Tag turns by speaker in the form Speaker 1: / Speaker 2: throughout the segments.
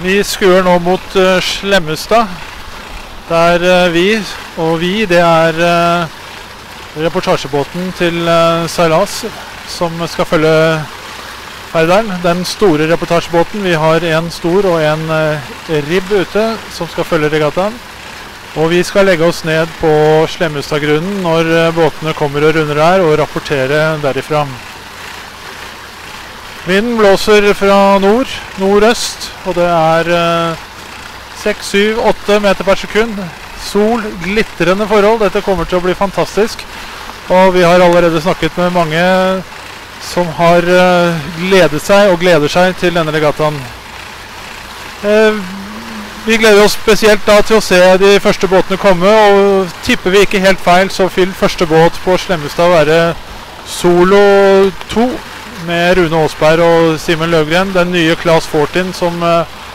Speaker 1: Vi skuer nå mot uh, Slemmestad. Der uh, vi, og vi, det er uh, reportasjebåten til Seilas som skal følge Ferderen. Den store reportasjebåten. Vi har en stor og en ribb ute som skal følge regattaen. Og vi skal legge oss ned på Slemmestadgrunnen når båtene kommer og runder der, og rapportere derifra. Vinden blåser fra nord, nordøst, og det er seks, syv, åtte meter per sekund. Sol, glitrende forhold. Dette kommer til å bli fantastisk. Og vi har allerede snakket med mange som har gledet seg og gleder seg til denne regattaen. Vi gleder oss spesielt da til å se de første båtene komme, og tipper vi ikke helt feil, så vil første båt på Slemmestad være Solo 2 med Rune Aasberg og Simen Løvgren. Den nye Class 14 som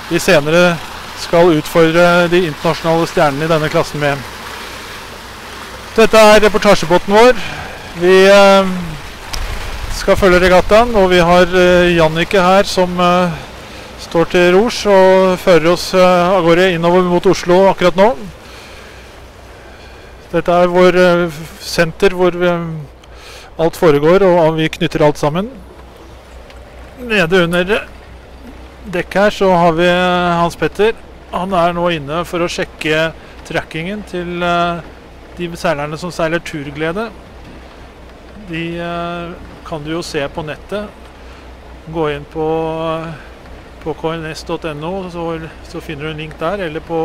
Speaker 1: vi senere skal utfordre de internasjonale stjernene i denne klassen med. Dette er reportasjebåten vår. Vi skal følge regattaen, og vi har Jannicke her som står til rors og fører oss av gårde innover mot Oslo akkurat nå. Dette er vår senter hvor alt foregår, og vi knytter alt sammen. Nede under dekket her så har vi Hans Petter. Han er nå inne for å sjekke trackingen til de seilerne som seiler turglede. De kan du jo se på nettet. Gå inn på på kns.no, så, finner du en link der, eller på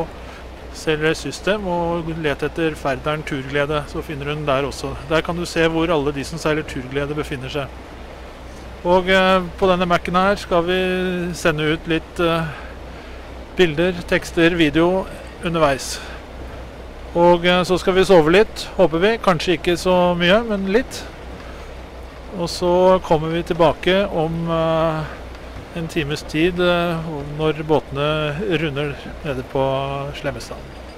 Speaker 1: CLS System og let etter Ferderen turglede, så finner du den der også. Der kan du se hvor alle de som seiler turglede befinner seg. Og eh, på denne Mac-en her skal vi sende ut litt eh, bilder, tekster, video underveis. Og eh, så skal vi sove litt, håper vi. Kanskje ikke så mye, men litt. Og så kommer vi tilbake om en times tid når båtene runder nede på Slemmestad.